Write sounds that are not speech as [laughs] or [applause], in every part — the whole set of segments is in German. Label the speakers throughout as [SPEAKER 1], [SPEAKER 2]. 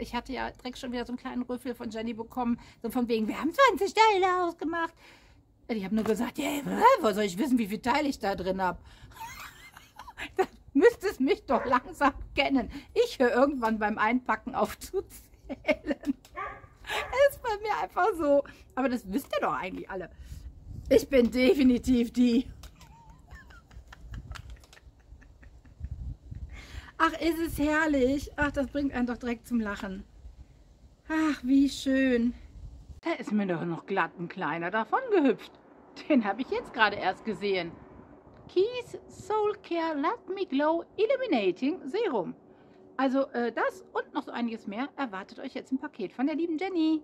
[SPEAKER 1] Ich hatte ja direkt schon wieder so einen kleinen Rüffel von Jenny bekommen. So von wegen, wir haben 20 Teile ausgemacht. Ich habe nur gesagt, ja, wo soll ich wissen, wie viele Teile ich da drin habe? [laughs] da müsste es mich doch langsam kennen. Ich höre irgendwann beim Einpacken auf zu zählen. [laughs] ist bei mir einfach so. Aber das wisst ihr doch eigentlich alle. Ich bin definitiv die. Ach, ist es herrlich. Ach, das bringt einen doch direkt zum Lachen. Ach, wie schön. Da ist mir doch noch glatt ein kleiner davon gehüpft. Den habe ich jetzt gerade erst gesehen. Keys Soul Care Let Me Glow Illuminating Serum. Also äh, das und noch so einiges mehr erwartet euch jetzt im Paket von der lieben Jenny.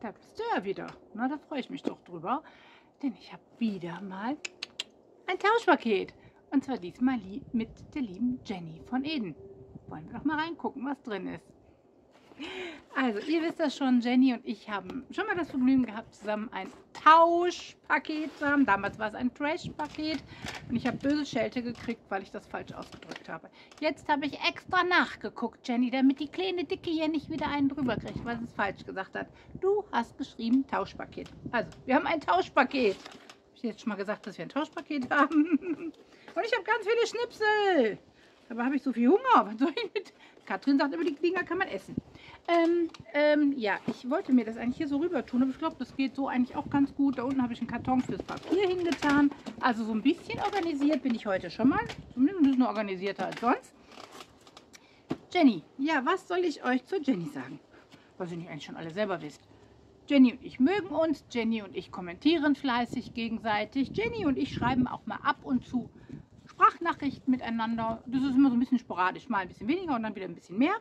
[SPEAKER 1] Da bist du ja wieder. Na, da freue ich mich doch drüber, denn ich habe wieder mal ein Tauschpaket. Und zwar diesmal mit der lieben Jenny von Eden. Wollen wir doch mal reingucken, was drin ist. Also, ihr wisst das schon, Jenny und ich haben schon mal das Vergnügen gehabt, zusammen ein Tauschpaket zu haben. Damals war es ein Trash-Paket und ich habe böse Schelte gekriegt, weil ich das falsch ausgedrückt habe. Jetzt habe ich extra nachgeguckt, Jenny, damit die kleine Dicke hier nicht wieder einen drüber kriegt, weil sie es falsch gesagt hat. Du hast geschrieben Tauschpaket. Also, wir haben ein Tauschpaket. Habe ich jetzt schon mal gesagt, dass wir ein Tauschpaket [laughs] haben? Und ich habe ganz viele Schnipsel. Dabei habe ich so viel Hunger. Was soll ich mit? Katrin sagt immer, die Dinger kann man essen. Ähm, ähm, ja, ich wollte mir das eigentlich hier so rüber tun, aber ich glaube, das geht so eigentlich auch ganz gut. Da unten habe ich einen Karton fürs Papier hingetan. Also so ein bisschen organisiert bin ich heute schon mal. Zumindest ein bisschen organisierter als sonst. Jenny, ja, was soll ich euch zur Jenny sagen? Was ihr nicht eigentlich schon alle selber wisst. Jenny und ich mögen uns, Jenny und ich kommentieren fleißig gegenseitig. Jenny und ich schreiben auch mal ab und zu Sprachnachrichten miteinander. Das ist immer so ein bisschen sporadisch, mal ein bisschen weniger und dann wieder ein bisschen mehr.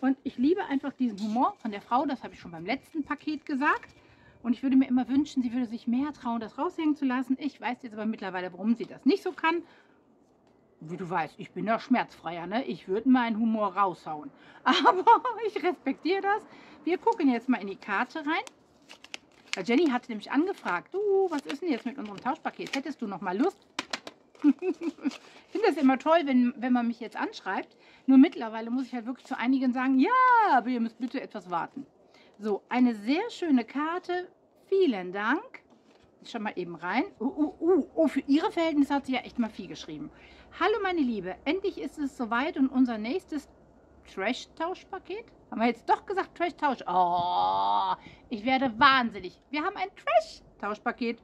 [SPEAKER 1] Und ich liebe einfach diesen Humor von der Frau, das habe ich schon beim letzten Paket gesagt. Und ich würde mir immer wünschen, sie würde sich mehr trauen, das raushängen zu lassen. Ich weiß jetzt aber mittlerweile, warum sie das nicht so kann. Wie du weißt, ich bin ja schmerzfreier, ne? Ich würde meinen Humor raushauen. [laughs] Aber ich respektiere das. Wir gucken jetzt mal in die Karte rein. Jenny hatte nämlich angefragt, du, was ist denn jetzt mit unserem Tauschpaket? Hättest du noch mal Lust? Ich finde das immer toll, wenn, wenn man mich jetzt anschreibt. Nur mittlerweile muss ich halt wirklich zu einigen sagen, ja, aber ihr müsst bitte etwas warten. So, eine sehr schöne Karte. Vielen Dank. Ich schau mal eben rein. Uh, uh, uh, oh, für Ihre Verhältnisse hat sie ja echt mal viel geschrieben. Hallo meine Liebe, endlich ist es soweit und unser nächstes Trash-Tauschpaket. Haben wir jetzt doch gesagt Trash-Tausch? Oh, ich werde wahnsinnig. Wir haben ein Trash-Tauschpaket.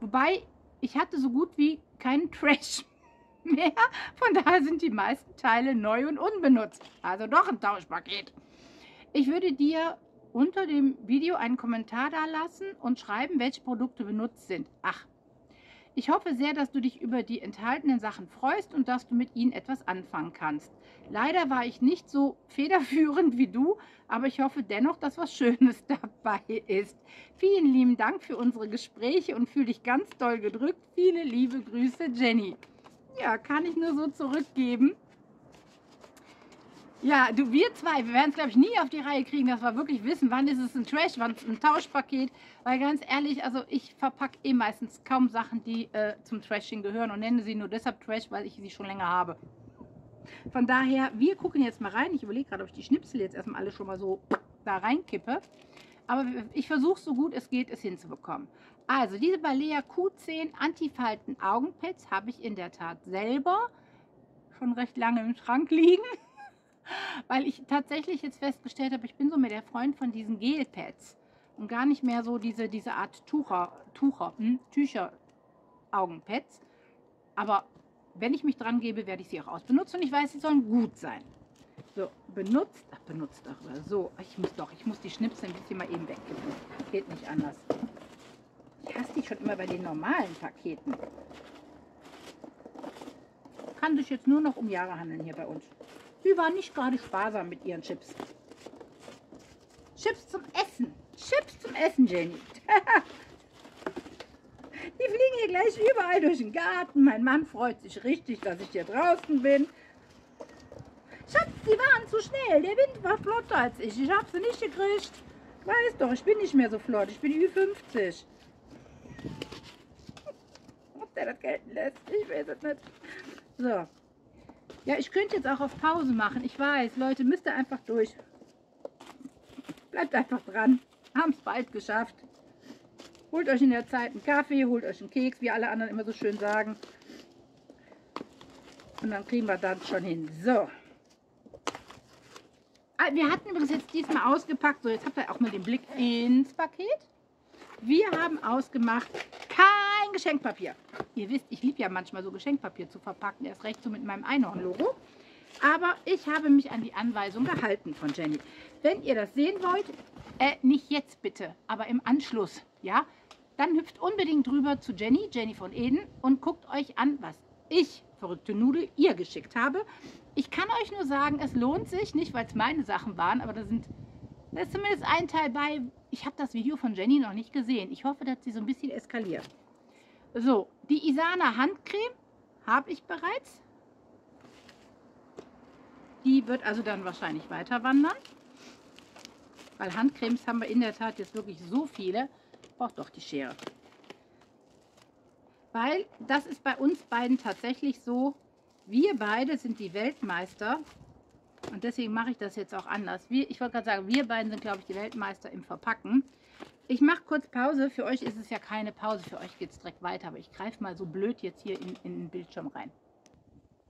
[SPEAKER 1] Wobei, ich hatte so gut wie keinen [laughs] Trash mehr. Von daher sind die meisten Teile neu und unbenutzt. Also doch ein Tauschpaket. Ich würde dir unter dem Video einen Kommentar da lassen und schreiben, welche Produkte benutzt sind. Ach, ich hoffe sehr, dass du dich über die enthaltenen Sachen freust und dass du mit ihnen etwas anfangen kannst. Leider war ich nicht so federführend wie du, aber ich hoffe dennoch, dass was Schönes [laughs] dabei ist. Vielen lieben Dank für unsere Gespräche und fühle dich ganz doll gedrückt. Viele liebe Grüße, Jenny. Ja, kann ich nur so zurückgeben. Ja, du, wir zwei, wir werden es, glaube ich, nie auf die Reihe kriegen, dass wir wirklich wissen, wann ist es ein Trash, wann ist es ein Tauschpaket. Weil ganz ehrlich, also ich verpacke eh meistens kaum Sachen, die äh, zum Trashing gehören und nenne sie nur deshalb Trash, weil ich sie schon länger habe. Von daher, wir gucken jetzt mal rein. Ich überlege gerade, ob ich die Schnipsel jetzt erstmal alle schon mal so da reinkippe. Aber ich versuche so gut es geht, es hinzubekommen. Also diese Balea Q10 Antifalten Augenpads habe ich in der Tat selber schon recht lange im Schrank liegen. [laughs] Weil ich tatsächlich jetzt festgestellt habe, ich bin so mehr der Freund von diesen Gelpads und gar nicht mehr so diese, diese Art Tucher, Tucher, hm, Tücher Augenpads. Aber wenn ich mich dran gebe, werde ich sie auch ausbenutzen und ich weiß, sie sollen gut sein. So, benutzt, ach, benutzt darüber. So, ich muss doch, ich muss die Schnipsel ein bisschen mal eben wegkippen. Geht nicht anders. Ich hasse die schon immer bei den normalen Paketen. Kann sich jetzt nur noch um Jahre handeln hier bei uns. Die waren nicht gerade sparsam mit ihren Chips. Chips zum Essen. Chips zum Essen, Jenny. [laughs] Die fliegen hier gleich überall durch den Garten. Mein Mann freut sich richtig, dass ich hier draußen bin. Schatz, die waren zu schnell. Der Wind war flotter als ich. Ich habe sie nicht gekriegt. Weiß doch, ich bin nicht mehr so flott. Ich bin Ü50. [laughs] der das gelten lässt. Ich weiß es nicht. So. Ja, ich könnte jetzt auch auf Pause machen. Ich weiß, Leute, müsst ihr einfach durch. Bleibt einfach dran. Haben es bald geschafft. Holt euch in der Zeit einen Kaffee, holt euch einen Keks, wie alle anderen immer so schön sagen. Und dann kriegen wir das schon hin. So. Ah, wir hatten übrigens jetzt diesmal ausgepackt. So, jetzt habt ihr auch mal den Blick ins Paket. Wir haben ausgemacht, kein Geschenkpapier. Ihr wisst, ich liebe ja manchmal so Geschenkpapier zu verpacken. Erst recht so mit meinem Einhorn-Logo. Aber ich habe mich an die Anweisung gehalten von Jenny. Wenn ihr das sehen wollt, äh, nicht jetzt bitte, aber im Anschluss, ja, dann hüpft unbedingt drüber zu Jenny, Jenny von Eden, und guckt euch an, was ich, verrückte Nudel, ihr geschickt habe. Ich kann euch nur sagen, es lohnt sich, nicht weil es meine Sachen waren, aber da sind da ist zumindest ein Teil bei. Ich habe das Video von Jenny noch nicht gesehen. Ich hoffe, dass sie so ein bisschen eskaliert. So, die Isana Handcreme habe ich bereits. Die wird also dann wahrscheinlich weiter wandern. Weil Handcremes haben wir in der Tat jetzt wirklich so viele. Braucht doch die Schere. Weil das ist bei uns beiden tatsächlich so, wir beide sind die Weltmeister. Und deswegen mache ich das jetzt auch anders. Wir, ich wollte gerade sagen, wir beiden sind, glaube ich, die Weltmeister im Verpacken. Ich mache kurz Pause. Für euch ist es ja keine Pause. Für euch geht es direkt weiter. Aber ich greife mal so blöd jetzt hier in, in den Bildschirm rein.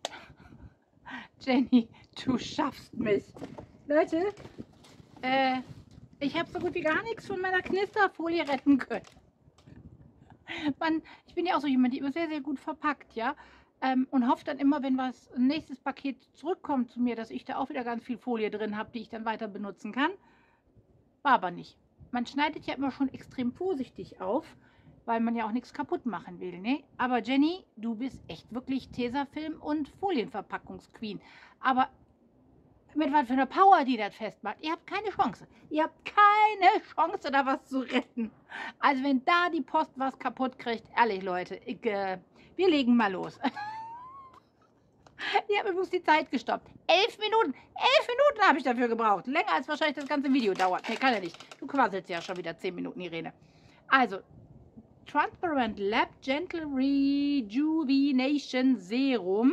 [SPEAKER 1] [laughs] Jenny, du schaffst mich. Leute, äh, ich habe so gut wie gar nichts von meiner Knisterfolie retten können. Man, ich bin ja auch so jemand, die immer sehr, sehr gut verpackt, ja. Ähm, und hoffe dann immer, wenn was ein nächstes Paket zurückkommt zu mir, dass ich da auch wieder ganz viel Folie drin habe, die ich dann weiter benutzen kann. War aber nicht. Man schneidet ja immer schon extrem vorsichtig auf, weil man ja auch nichts kaputt machen will. Ne? Aber Jenny, du bist echt wirklich Tesafilm und Folienverpackungsqueen. Aber mit was für einer Power die das festmacht. Ihr habt keine Chance. Ihr habt keine Chance, da was zu retten. Also wenn da die Post was kaputt kriegt, ehrlich Leute, ich, äh, wir legen mal los. [laughs] [laughs] Ich habe übrigens die Zeit gestoppt. Elf Minuten. Elf Minuten habe ich dafür gebraucht. Länger als wahrscheinlich das ganze Video dauert. Nee, kann ja nicht. Du quasselst ja schon wieder zehn Minuten, Irene. Also, Transparent Lab Gentle Rejuvenation Serum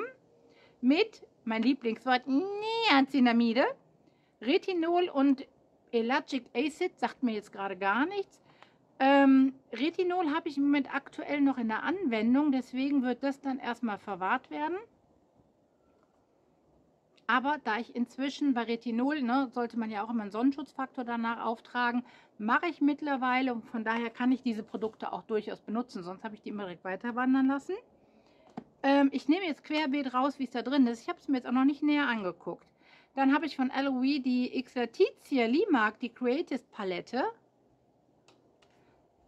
[SPEAKER 1] mit, mein Lieblingswort, Niacinamide, Retinol und Elagic Acid, sagt mir jetzt gerade gar nichts. Ähm, Retinol habe ich im Moment aktuell noch in der Anwendung, deswegen wird das dann erstmal verwahrt werden. Aber da ich inzwischen bei Retinol, ne, sollte man ja auch immer einen Sonnenschutzfaktor danach auftragen, mache ich mittlerweile und von daher kann ich diese Produkte auch durchaus benutzen, sonst habe ich die immer direkt weiter wandern lassen. Ähm, ich nehme jetzt querbeet raus, wie es da drin ist. Ich habe es mir jetzt auch noch nicht näher angeguckt. Dann habe ich von LOE die Exertizia Limark, die Creative Palette.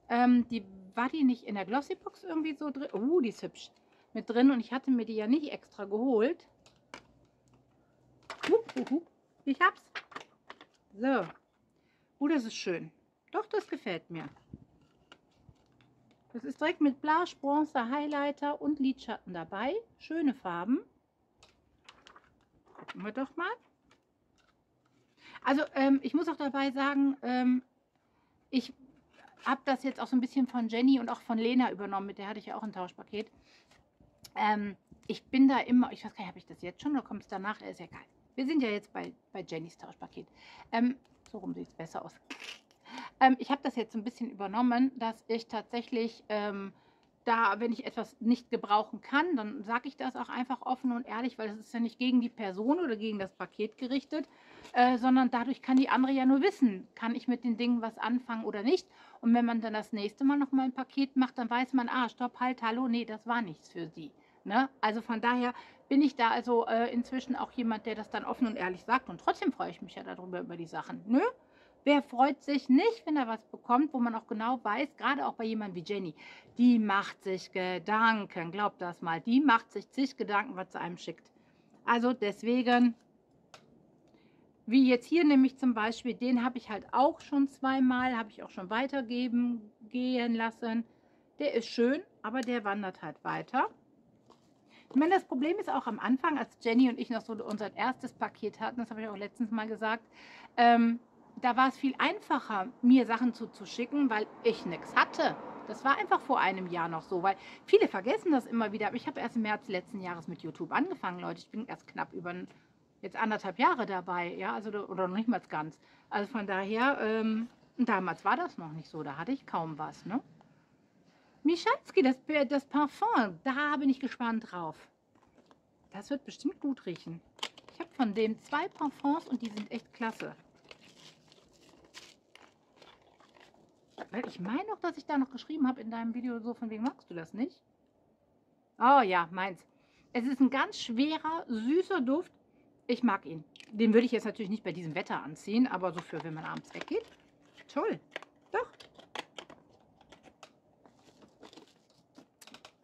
[SPEAKER 1] Ähm, die war die nicht in der Glossybox irgendwie so drin? Oh, die ist hübsch. Mit drin und ich hatte mir die ja nicht extra geholt. Hup. Ich hab's. So. Oh, das ist schön. Doch, das gefällt mir. Das ist direkt mit Blush, Bronzer, Highlighter und Lidschatten dabei. Schöne Farben. Gucken wir doch mal. Also, ähm, ich muss auch dabei sagen, ähm, ich habe das jetzt auch so ein bisschen von Jenny und auch von Lena übernommen. Mit der hatte ich ja auch ein Tauschpaket. Ähm, ich bin da immer, ich weiß gar nicht, habe ich das jetzt schon oder kommt es danach? Ist egal. Wir sind ja jetzt bei, bei Jennys Tauschpaket. Ähm, so rum sieht es besser aus. Ähm, ich habe das jetzt ein bisschen übernommen, dass ich tatsächlich ähm, da, wenn ich etwas nicht gebrauchen kann, dann sage ich das auch einfach offen und ehrlich, weil das ist ja nicht gegen die Person oder gegen das Paket gerichtet, äh, sondern dadurch kann die andere ja nur wissen, kann ich mit den Dingen was anfangen oder nicht. Und wenn man dann das nächste Mal nochmal ein Paket macht, dann weiß man, ah, stopp, halt, hallo, nee, das war nichts für sie. Ne? Also von daher bin ich da also äh, inzwischen auch jemand, der das dann offen und ehrlich sagt. Und trotzdem freue ich mich ja darüber, über die Sachen. Nö? Wer freut sich nicht, wenn er was bekommt, wo man auch genau weiß, gerade auch bei jemandem wie Jenny, die macht sich Gedanken, glaubt das mal, die macht sich zig Gedanken, was sie einem schickt. Also deswegen, wie jetzt hier nämlich zum Beispiel, den habe ich halt auch schon zweimal, habe ich auch schon weitergeben gehen lassen. Der ist schön, aber der wandert halt weiter. Ich meine, das Problem ist auch am Anfang, als Jenny und ich noch so unser erstes Paket hatten, das habe ich auch letztens mal gesagt, ähm, da war es viel einfacher, mir Sachen zuzuschicken, weil ich nichts hatte. Das war einfach vor einem Jahr noch so, weil viele vergessen das immer wieder. Aber ich habe erst im März letzten Jahres mit YouTube angefangen, Leute. Ich bin erst knapp über jetzt anderthalb Jahre dabei, ja, also oder noch nicht mal ganz. Also von daher, ähm, damals war das noch nicht so, da hatte ich kaum was, ne? Michalski, das, das Parfum, da bin ich gespannt drauf. Das wird bestimmt gut riechen. Ich habe von dem zwei Parfums und die sind echt klasse. Weil ich meine auch, dass ich da noch geschrieben habe in deinem Video so von wegen, magst du das nicht? Oh ja, meins. Es ist ein ganz schwerer, süßer Duft. Ich mag ihn. Den würde ich jetzt natürlich nicht bei diesem Wetter anziehen, aber so für, wenn man abends weggeht. Toll. Doch.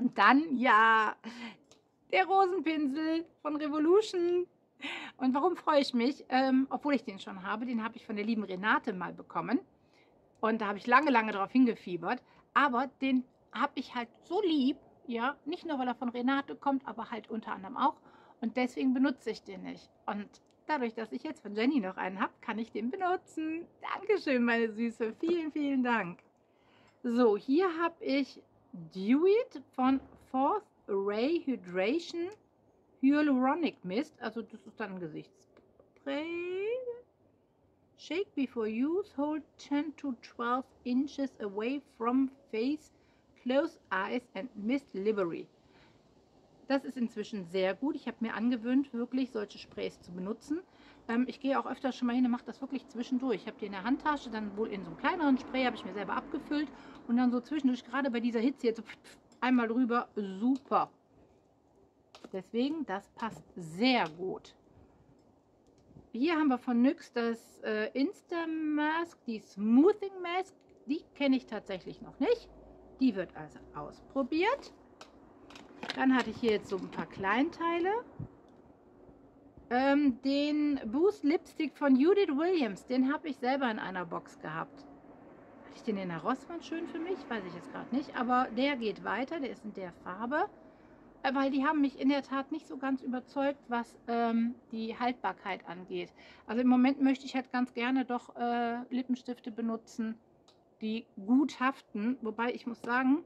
[SPEAKER 1] Und dann, ja, der Rosenpinsel von Revolution. Und warum freue ich mich? Ähm, obwohl ich den schon habe, den habe ich von der lieben Renate mal bekommen. Und da habe ich lange, lange darauf hingefiebert. Aber den habe ich halt so lieb, ja, nicht nur, weil er von Renate kommt, aber halt unter anderem auch. Und deswegen benutze ich den nicht. Und dadurch, dass ich jetzt von Jenny noch einen habe, kann ich den benutzen. Dankeschön, meine Süße. Vielen, vielen Dank. So, hier habe ich Dewitt von Fourth Ray Hydration Hyaluronic Mist. Also das ist dann ein Gesichtsspray. Shake before use. Hold 10 to 12 inches away from face. Close eyes and mist livery. Das ist inzwischen sehr gut. Ich habe mir angewöhnt, wirklich solche Sprays zu benutzen. Ähm, ich gehe auch öfter schon mal hin und mache das wirklich zwischendurch. Ich habe die in der Handtasche, dann wohl in so einem kleineren Spray, habe ich mir selber abgefüllt und dann so zwischendurch, gerade bei dieser Hitze jetzt so einmal drüber, super. Deswegen, das passt sehr gut. Hier haben wir von NYX das äh, Insta-Mask, die Smoothing Mask. Die kenne ich tatsächlich noch nicht. Die wird also ausprobiert. Dann hatte ich hier jetzt so ein paar Kleinteile. Ähm, den Boost Lipstick von Judith Williams, den habe ich selber in einer Box gehabt. Hatte ich den in der Rossmann schön für mich? Weiß ich jetzt gerade nicht. Aber der geht weiter, der ist in der Farbe. Äh, weil die haben mich in der Tat nicht so ganz überzeugt, was ähm, die Haltbarkeit angeht. Also im Moment möchte ich halt ganz gerne doch äh, Lippenstifte benutzen, die gut haften. Wobei ich muss sagen,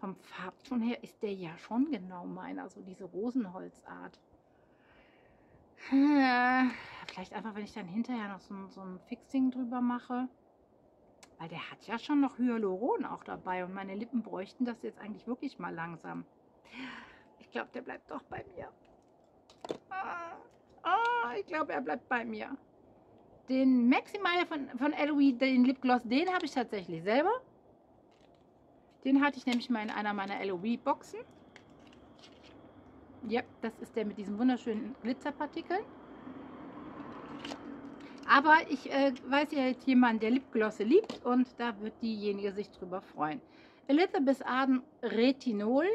[SPEAKER 1] vom Farbton her ist der ja schon genau meiner, also diese Rosenholzart. Vielleicht einfach, wenn ich dann hinterher noch so, so ein Fixing drüber mache. Weil der hat ja schon noch Hyaluron auch dabei und meine Lippen bräuchten das jetzt eigentlich wirklich mal langsam. Ich glaube, der bleibt doch bei mir. Ah, ah, ich glaube, er bleibt bei mir. Den Maximier von, von LOE, den Lipgloss, den habe ich tatsächlich selber. Den hatte ich nämlich mal in einer meiner LOE-Boxen. Ja, das ist der mit diesen wunderschönen Glitzerpartikeln. Aber ich äh, weiß ja jetzt jemand, der Lipglosse liebt und da wird diejenige sich drüber freuen. Elizabeth Arden Retinol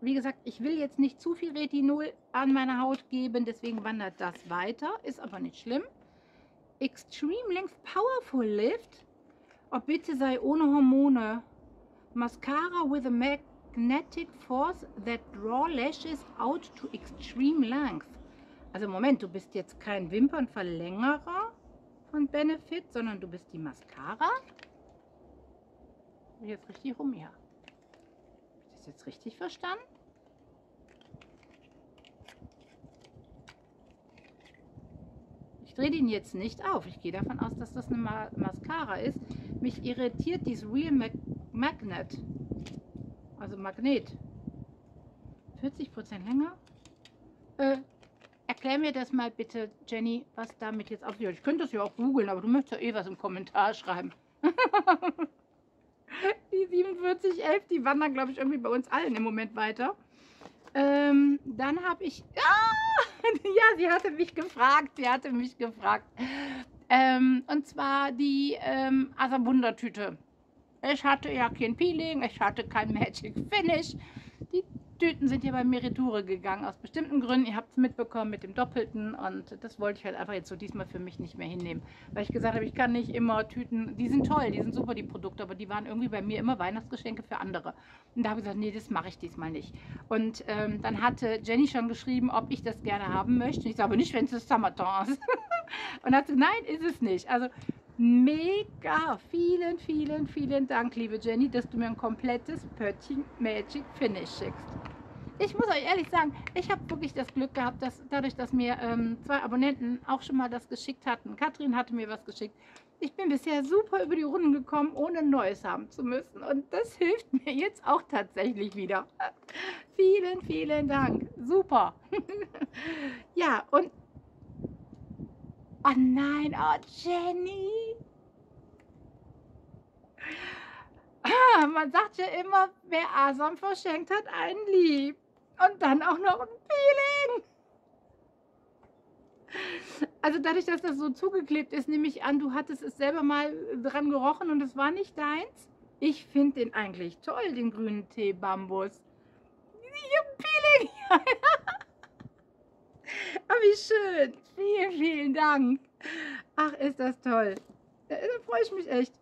[SPEAKER 1] wie gesagt, ich will jetzt nicht zu viel Retinol an meine Haut geben, deswegen wandert das weiter, ist aber nicht schlimm. Extreme Length Powerful Lift, oh bitte sei ohne Hormone. Mascara with a magnetic force that draw lashes out to extreme length. Also Moment, du bist jetzt kein Wimpernverlängerer von Benefit, sondern du bist die Mascara. Jetzt richtig rum, ja das jetzt richtig verstanden? Ich drehe den jetzt nicht auf. Ich gehe davon aus, dass das eine Ma Mascara ist. Mich irritiert dieses Real Mag Magnet. Also Magnet. 40% länger? Äh, erklär mir das mal bitte, Jenny, was damit jetzt auf Ich könnte das ja auch googeln, aber du möchtest ja eh was im Kommentar schreiben. [laughs] die 4711, die wandern, glaube ich, irgendwie bei uns allen im Moment weiter. Ähm, dann habe ich, ah, [laughs] ja, sie hatte mich gefragt, sie hatte mich gefragt. Ähm, und zwar die ähm, Asa-Wundertüte. Ich hatte ja kein Peeling, ich hatte kein Magic Finish. Die Tüten sind hier bei mir Retoure gegangen, aus bestimmten Gründen. Ihr habt es mitbekommen mit dem Doppelten und das wollte ich halt einfach jetzt so diesmal für mich nicht mehr hinnehmen. Weil ich gesagt habe, ich kann nicht immer Tüten, die sind toll, die sind super, die Produkte, aber die waren irgendwie bei mir immer Weihnachtsgeschenke für andere. Und da habe ich gesagt, nee, das mache ich diesmal nicht. Und ähm, dann hatte Jenny schon geschrieben, ob ich das gerne haben möchte. Ich sage, aber nicht, wenn es das Summerton ist. [laughs] und hat sie, nein, ist es nicht. Also Mega! Vielen, vielen, vielen Dank, liebe Jenny, dass du mir ein komplettes Pöttchen Magic Finish schickst. Ich muss euch ehrlich sagen, ich habe wirklich das Glück gehabt, dass dadurch, dass mir ähm, zwei Abonnenten auch schon mal das geschickt hatten. Katrin hatte mir was geschickt. Ich bin bisher super über die Runden gekommen, ohne Neues haben zu müssen. Und das hilft [laughs] mir jetzt auch tatsächlich wieder. vielen, vielen Dank. Super. [laughs] ja, und... Oh nein, oh Jenny. Ah, man sagt ja immer, wer Asam verschenkt hat, einen lieb. Und dann auch noch ein Peeling. Also dadurch, dass das so zugeklebt ist, nehme ich an, du hattest es selber mal dran gerochen und es war nicht deins. Ich finde den eigentlich toll, den grünen Tee Bambus. Peeling. [laughs] oh, wie schön. Vielen, vielen Dank. Ach, ist das toll. Da, da freue ich mich echt.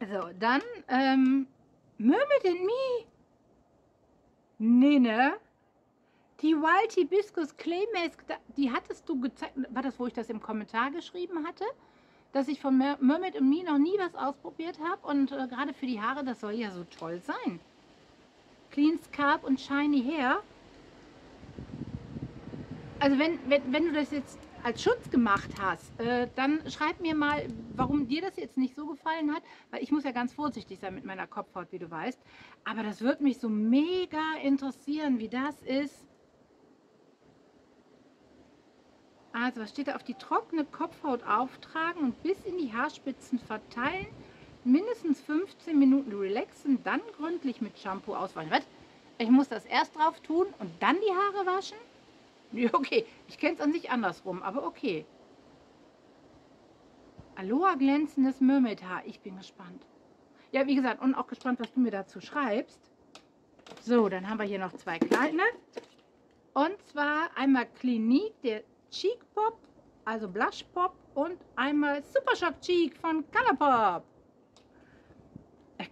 [SPEAKER 1] So, dann ähm, Mermaid and Me. Nee, ne? Die Wild Hibiscus Clay Mask, die hattest du gezeigt. War das, wo ich das im Kommentar geschrieben hatte? Dass ich von Mermaid and Me noch nie was ausprobiert habe. Und äh, gerade für die Haare, das soll ja so toll sein. Clean Scalp und Shiny Hair. Also wenn, wenn, wenn du das jetzt als Schutz gemacht hast, äh, dann schreib mir mal, warum dir das jetzt nicht so gefallen hat, weil ich muss ja ganz vorsichtig sein mit meiner Kopfhaut, wie du weißt. Aber das würde mich so mega interessieren, wie das ist. Also, was steht da? Auf die trockene Kopfhaut auftragen und bis in die Haarspitzen verteilen. Mindestens 15 Minuten relaxen, dann gründlich mit Shampoo auswaschen. Was? Ich muss das erst drauf tun und dann die Haare waschen? Okay, ich kenne es an sich andersrum, aber okay. Aloha glänzendes Mermaid-Haar. Ich bin gespannt. Ja, wie gesagt, und auch gespannt, was du mir dazu schreibst. So, dann haben wir hier noch zwei kleine. Und zwar einmal Clinique, der Cheek Pop, also Blush Pop und einmal Super Shock Cheek von Colourpop.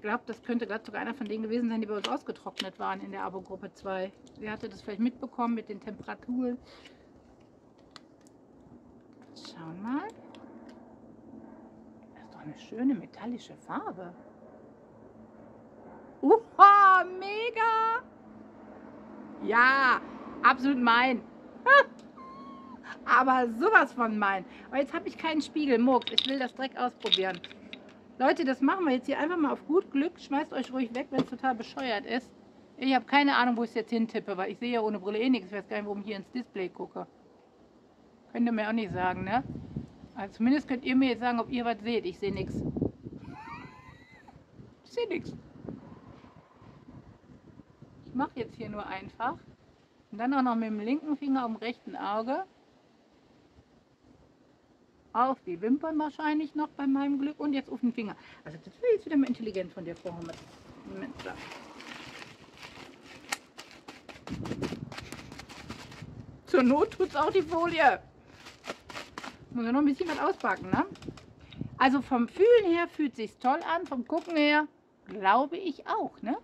[SPEAKER 1] Ich glaube, das könnte gerade sogar einer von denen gewesen sein, die bei uns ausgetrocknet waren in der Abo-Gruppe 2. Sie hatte das vielleicht mitbekommen mit den Temperaturen. Schauen mal. Das ist doch eine schöne metallische Farbe. Uha, mega! Ja, absolut mein. [laughs] Aber sowas von mein. Aber jetzt habe ich keinen Spiegel, Muck. Ich will das Dreck ausprobieren. Leute, das machen wir jetzt hier einfach mal auf gut Glück. Schmeißt euch ruhig weg, wenn es total bescheuert ist. Ich habe keine Ahnung, wo ich es jetzt hintippe, weil ich sehe ja ohne Brille eh nichts. Ich weiß gar nicht, warum ich hier ins Display gucke. Könnt ihr mir auch nicht sagen, ne? Also zumindest könnt ihr mir jetzt sagen, ob ihr was seht. Ich sehe nichts. [laughs] Ich sehe nichts. Ich mache jetzt hier nur einfach. Und dann auch noch mit dem linken Finger am rechten Auge auf die Wimpern wahrscheinlich noch bei meinem Glück und jetzt auf den Finger. Also das wäre jetzt wieder mal intelligent von dir, Frau Moment. Zur Not tut es auch die Folie. Muss ja noch ein bisschen was auspacken, ne? Also vom Fühlen her fühlt sich toll an, vom Gucken her glaube ich auch, ne?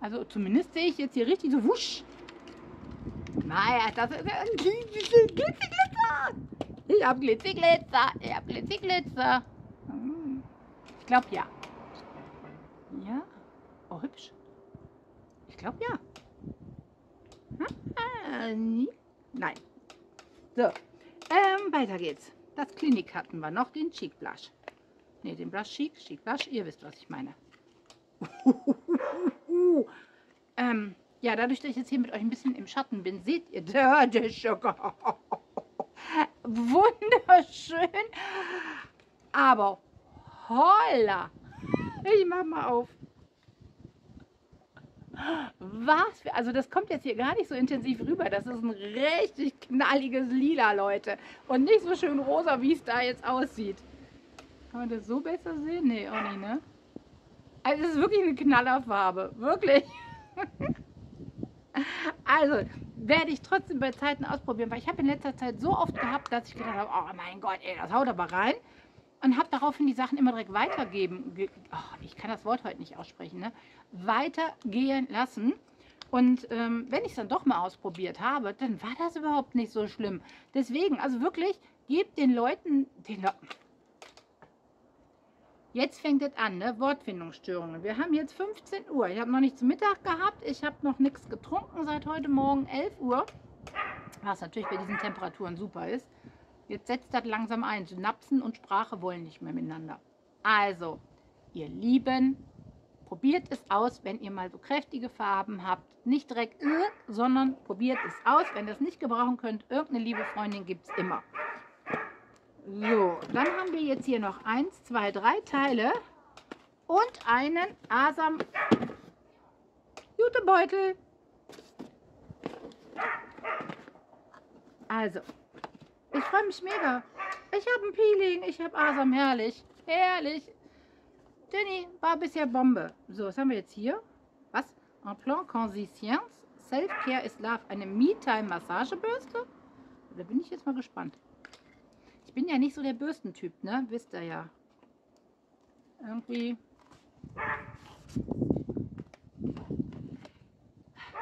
[SPEAKER 1] Also zumindest sehe ich jetzt hier richtig so wusch. Naja, das ist ein Glitzer. Ich hab Glitziglitzer. Ich hab Glitziglitzer. Hm. Ich glaube ja. Ja? Oh, hübsch. Ich glaube ja. Hm? Nein. So. Ähm, weiter geht's. Das Klinik hatten wir noch, den Cheek Blush. Ne, den Blush Cheek, Cheek Blush, ihr wisst, was ich meine. [laughs] ähm, ja, dadurch, dass ich jetzt hier mit euch ein bisschen im Schatten bin, seht ihr, [laughs] der, Sugar. Wunderschön. Aber holla. Ich mach mal auf. Was? Für, also das kommt jetzt hier gar nicht so intensiv rüber. Das ist ein richtig knalliges Lila, Leute. Und nicht so schön rosa, wie es da jetzt aussieht. Kann man das so besser sehen? Nee, auch nicht, ne? Also es ist wirklich eine Knallerfarbe. Wirklich. [laughs] also, werde ich trotzdem bei Zeiten ausprobieren, weil ich habe in letzter Zeit so oft gehabt, dass ich gedacht habe, oh mein Gott, ey, das haut aber rein. Und habe daraufhin die Sachen immer direkt weitergeben. Oh, ich kann das Wort heute nicht aussprechen, ne? Weitergehen lassen. Und ähm, wenn ich es dann doch mal ausprobiert habe, dann war das überhaupt nicht so schlimm. Deswegen, also wirklich, gebt den Leuten, den Jetzt fängt es an, ne? Wortfindungsstörungen. Wir haben jetzt 15 Uhr. Ich habe noch nicht zum Mittag gehabt. Ich habe noch nichts getrunken seit heute Morgen 11 Uhr. Was natürlich bei diesen Temperaturen super ist. Jetzt setzt das langsam ein. Synapsen und Sprache wollen nicht mehr miteinander. Also, ihr Lieben, probiert es aus, wenn ihr mal so kräftige Farben habt. Nicht direkt, äh, sondern probiert es aus. Wenn ihr es nicht gebrauchen könnt, irgendeine liebe Freundin gibt es immer. So, dann haben wir jetzt hier noch eins, zwei, drei Teile und einen Asam Jutebeutel. Also, ich freue mich mega. Ich habe ein Peeling, ich habe Asam, herrlich, herrlich. Jenny war bisher Bombe. So, was haben wir jetzt hier? Was? En plan conscience, Self-Care is Love, eine Me-Time-Massagebürste? Da bin ich jetzt mal gespannt. Bin ja nicht so der Bürstentyp, ne? Wisst ihr ja. Irgendwie...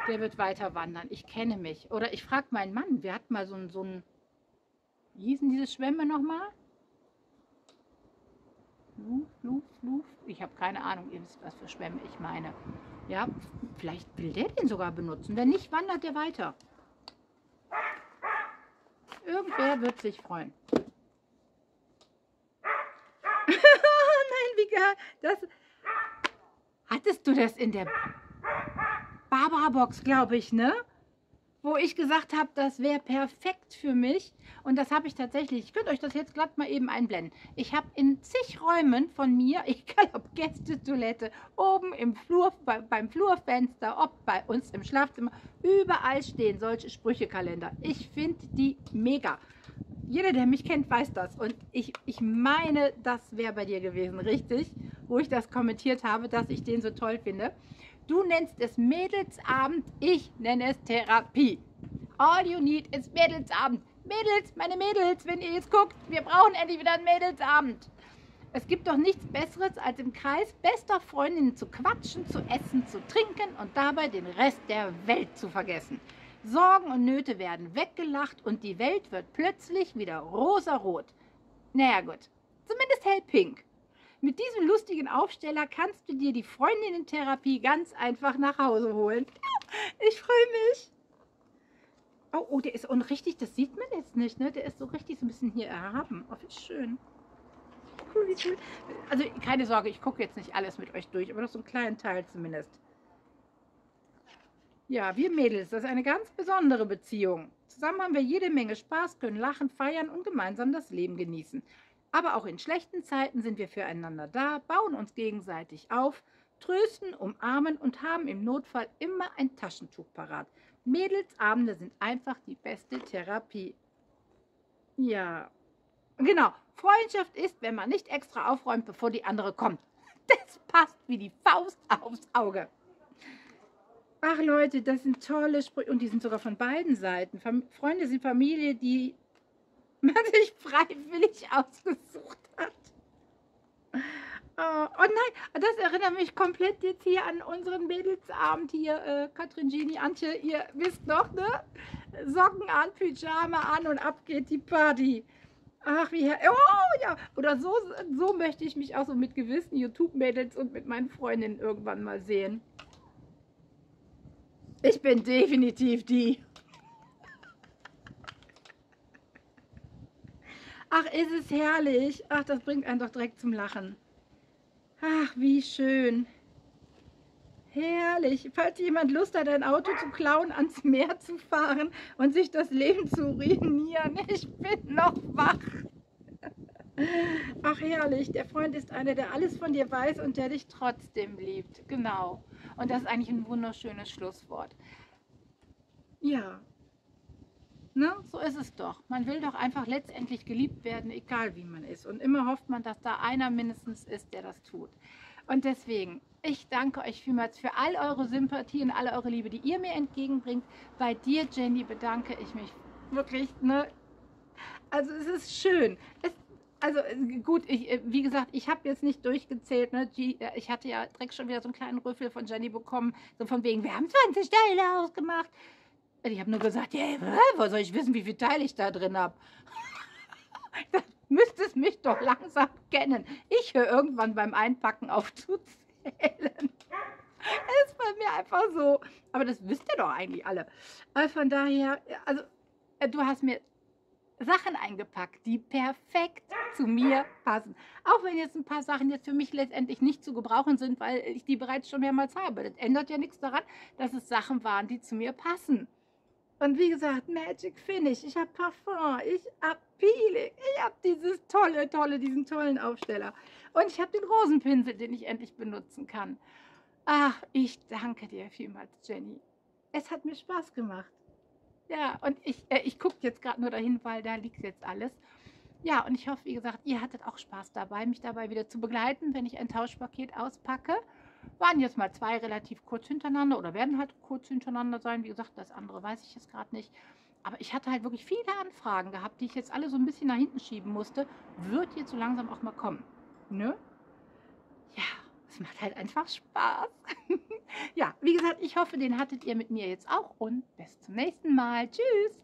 [SPEAKER 1] Der wird weiter wandern. Ich kenne mich. Oder ich frage meinen Mann. Wir hatten mal so ein, so ein wie hießen diese Schwämme nochmal? Fluf, Fluf, Fluf. Ich habe keine Ahnung, ihr wisst, was für Schwämme ich meine. Ja, vielleicht will der den sogar benutzen. Wenn nicht, wandert der weiter. Irgendwer wird sich freuen. Geil. Das, hattest du das in der Barbara-Box, glaube ich, ne? Wo ich gesagt habe, das wäre perfekt für mich. Und das habe ich tatsächlich. Ich könnte euch das jetzt glatt mal eben einblenden. Ich habe in zig Räumen von mir, [laughs] egal ob Gästetoilette, oben im Flur, bei, beim Flurfenster, ob bei uns im Schlafzimmer, überall stehen solche Sprüchekalender. Ich finde die mega. Jeder, der mich kennt, weiß das. Und ich, ich meine, das wäre bei dir gewesen, richtig? Wo ich das kommentiert habe, dass ich den so toll finde. Du nennst es Mädelsabend, ich nenne es Therapie. All you need is Mädelsabend. Mädels, meine Mädels, wenn ihr jetzt guckt, wir brauchen endlich wieder einen Mädelsabend. Es gibt doch nichts Besseres, als im Kreis bester Freundinnen zu quatschen, zu essen, zu trinken und dabei den Rest der Welt zu vergessen. Sorgen und Nöte werden weggelacht und die Welt wird plötzlich wieder rosarot. Naja gut, zumindest hellpink. Mit diesem lustigen Aufsteller kannst du dir die Freundinnen-Therapie ganz einfach nach Hause holen. [laughs] Ich freue mich. Oh, oh, der ist und richtig, das sieht man jetzt nicht, ne? Der ist so richtig so ein bisschen hier erhaben. Oh, wie schön. Also keine Sorge, ich gucke jetzt nicht alles mit euch durch, aber noch so einen kleinen Teil zumindest. Ja, wir Mädels, das ist eine ganz besondere Beziehung. Zusammen haben wir jede Menge Spaß, können lachen, feiern und gemeinsam das Leben genießen. Aber auch in schlechten Zeiten sind wir füreinander da, bauen uns gegenseitig auf, trösten, umarmen und haben im Notfall immer ein Taschentuch parat. Mädelsabende sind einfach die beste Therapie. Ja, genau. Freundschaft ist, wenn man nicht extra aufräumt, bevor die andere kommt. Das passt wie die Faust aufs Auge. Ach Leute, das sind tolle Sprüche und die sind sogar von beiden Seiten. Freunde sind Familie, die [laughs] man sich freiwillig ausgesucht hat. Oh, oh, nein, das erinnert mich komplett jetzt hier an unseren Mädelsabend hier. Äh, Katrin, Gini, Antje, ihr wisst noch, ne? Socken an, Pyjama an und ab geht die Party. Ach, wie her. Oh, ja. Oder so, so möchte ich mich auch so mit gewissen YouTube-Mädels und mit meinen Freundinnen irgendwann mal sehen. Ich bin definitiv die. Ach, ist es herrlich. Ach, das bringt einen doch direkt zum Lachen. Ach, wie schön. Herrlich. Falls jemand Lust hat, ein Auto zu klauen, ans Meer zu fahren und sich das Leben zu ruinieren, [laughs] ich bin noch wach. Ach, herrlich. Der Freund ist einer, der alles von dir weiß und der dich trotzdem liebt. Genau. Und das ist eigentlich ein wunderschönes Schlusswort. Ja, Ne? So ist es doch. Man will doch einfach letztendlich geliebt werden, egal wie man ist. Und immer hofft man, dass da einer mindestens ist, der das tut. Und deswegen, ich danke euch vielmals für all eure Sympathie und all eure Liebe, die ihr mir entgegenbringt. Bei dir, Jenny, bedanke ich mich wirklich. Ne? Also es ist schön. Es, also gut, ich, wie gesagt, ich habe jetzt nicht durchgezählt. Ne? Ich hatte ja direkt schon wieder so einen kleinen Rüffel von Jenny bekommen. So von wegen, wir haben 20 Teile ausgemacht. Ich habe nur gesagt, yeah, wo soll ich wissen, wie viel Teile ich da drin habe? [laughs] müsstest mich doch langsam kennen. Ich höre irgendwann beim Einpacken auf zu zählen. [laughs] Ist bei mir einfach so. Aber das wisst ihr doch eigentlich alle. Von daher, also äh, du hast mir Sachen eingepackt, die perfekt zu mir passen. Auch wenn jetzt ein paar Sachen jetzt für mich letztendlich nicht zu gebrauchen sind, weil ich die bereits schon mehrmals habe. Das ändert ja nichts daran, dass es Sachen waren, die zu mir passen. Und wie gesagt, Magic Finish, ich habe Parfum, ich habe Peeling, ich habe dieses tolle, tolle, diesen tollen Aufsteller. Und ich habe den Rosenpinsel, den ich endlich benutzen kann. Ach, ich danke dir vielmals, Jenny. Es hat mir Spaß gemacht. Ja, und ich, äh, ich gucke jetzt gerade nur dahin, weil da liegt jetzt alles. Ja, und ich hoffe, wie gesagt, ihr hattet auch Spaß dabei, mich dabei wieder zu begleiten, wenn ich ein Tauschpaket auspacke. Waren jetzt mal zwei relativ kurz hintereinander oder werden halt kurz hintereinander sein. Wie gesagt, das andere weiß ich jetzt gerade nicht. Aber ich hatte halt wirklich viele Anfragen gehabt, die ich jetzt alle so ein bisschen nach hinten schieben musste. Wird jetzt so langsam auch mal kommen. Ne? Ja, es macht halt einfach Spaß. [laughs] ja, wie gesagt, ich hoffe, den hattet ihr mit mir jetzt auch und bis zum nächsten Mal. Tschüss.